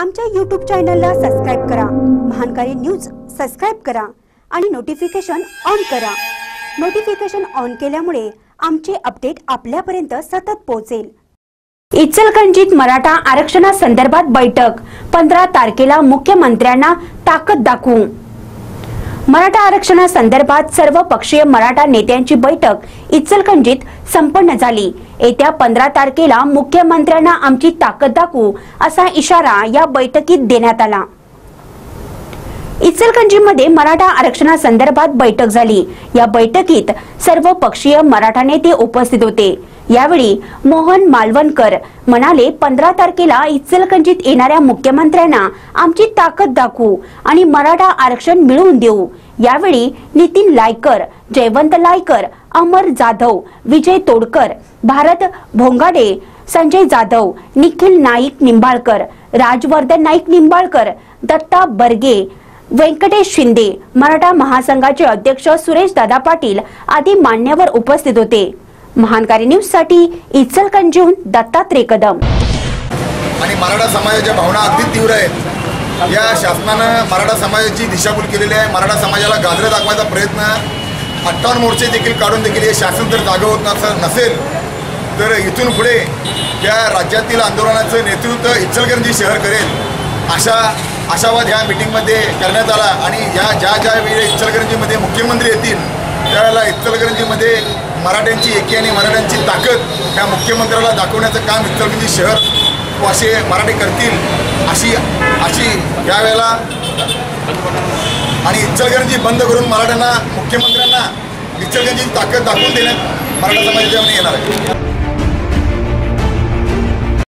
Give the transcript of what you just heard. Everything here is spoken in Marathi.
आमच्या यूट्यूब चॅनलला सबस्क्राईब करा. महानकारी न्यूज सबस्क्राईब करा आणि नोटिफिकेशन ऑन करा. नोटिफिकेशन ऑन केल्यामुळे आमचे अपडेट आपल्यापर्यंत सतत पोहोचेल. इचलकरंजीत मराठा आरक्षणासंदर्भात बैठक. पंधरा तारखेला मुख्यमंत्र्यांना ताकद दाखवू. मराठा आरक्षणासंदर्भात सर्व पक्षीय मराठा नेत्यांची बैठक इचलकंजीत संपन्न झाली. येत्या पंधरा तारखेला मुख्यमंत्र्यांना आमची ताकद दाखवू असा इशारा या बैठकीत देण्यात आला. इचलकंजीमध्ये मराठा आरक्षणासंदर्भात बैठक झाली. या बैठकीत सर्व पक्षीय मराठा नेते उपस्थित होते. यावेळी मोहन मालवणकर म्हणाले पंधरा तारखेला इचलकंजीत येणाऱ्या मुख्यमंत्र्यांना आमची ताकद दाखवू आणि मराठा आरक्षण मिळवून देऊ. यावेळी नितीन लायकर जयवंत लायकर अमर जाधव विजय तोडकर भारत भोंगाडे संजय जाधव निखिल नाईक निंबाळकर राजवर्धन नाईक निंबाळकर दत्ता बर्गे व्यंकटेश शिंदे मराठा महासंघाचे अध्यक्ष सुरेश दादा पाटील आदी मान्यवर उपस्थित होते. महानकारी न्यूजसाठी इचलकंजीहून दत्तात्रय कदम. आणि मराठा समाजाच्या भावना अगदी तीव्र आहेत. या शासनानं मराठा समाजाची दिशाभूल केलेली आहे. मराठा समाजाला गाजरे दाखवायचा प्रयत्न अठ्ठावन्न मोर्चे देखील काढून देखील हे शासन जर जागं होत नसेल तर इथून पुढे या राज्यातील आंदोलनाचं नेतृत्व इचलकरंजी शहर करेल अशा आशावाद ह्या मिटिंगमध्ये करण्यात आला. आणि या ज्या ज्या वेळी इचलकरंजीमध्ये मुख्यमंत्री येतील त्यावेळेला इचलकरंजीमध्ये मराठ्यांची एकी आणि मराठ्यांची ताकद ह्या मुख्यमंत्र्याला दाखवण्याचं काम इचलकरंजी म्हणजे शहर असे मराठी करतील अशी अशी यावेळेला आणि इचलगंजी बंद करून मराठ्यांना मुख्यमंत्र्यांना इचलकरंजीची ताकद दाखवून देण्यात मराठा समाजाच्या येणार आहे.